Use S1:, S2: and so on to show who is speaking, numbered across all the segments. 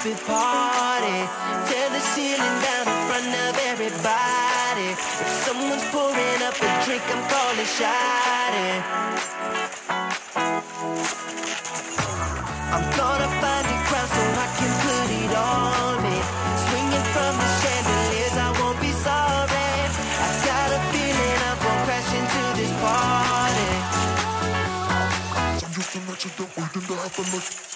S1: stupid party. Tear the ceiling down in front of everybody. If someone's pouring up a drink, I'm calling shotty. I'm gonna find a crown so I can put it on me. Swinging from the chandeliers, I won't be sorry. I got a feeling I'm gonna crash into this party.
S2: I'm just an accident waiting to happen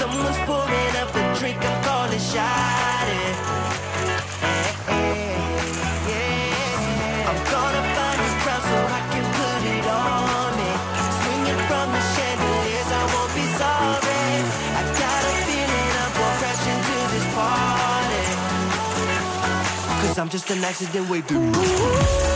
S1: someone's pouring up a drink, I'm calling shotty. I'm gonna find crowd so I can put it on me. From the chandeliers, I won't be sorry. I got a feeling I'm this party. Cause I'm just an accident waiting.